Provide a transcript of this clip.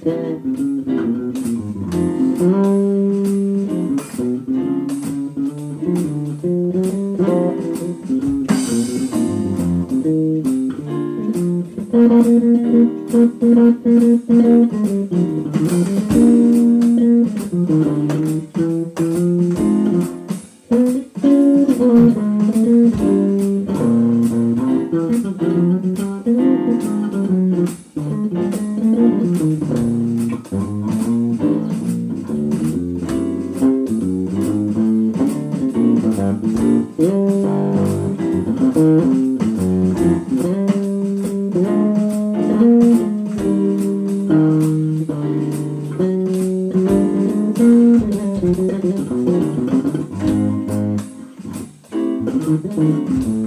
全部 Thank you.